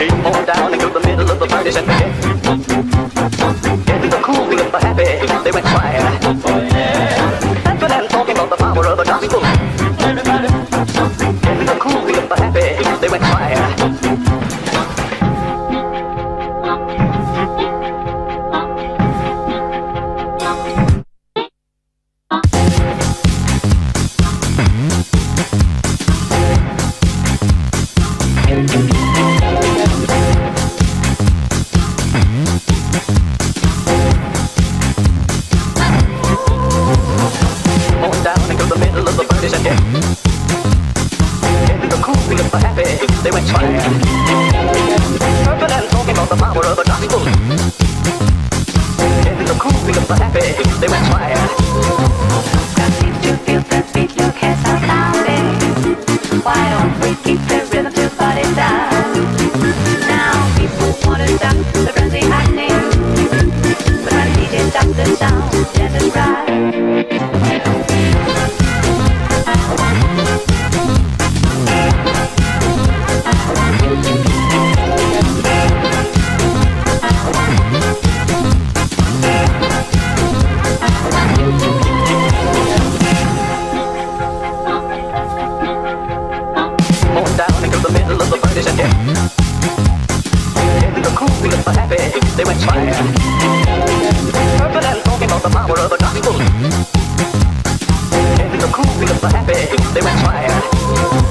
Keep on down into the middle of the party, set the Mm-hmm. Purple talking about the power of. Is cool they went quiet? They were cool, they were happy, they talking about the power of the gospel. Cool, happy, they went trying.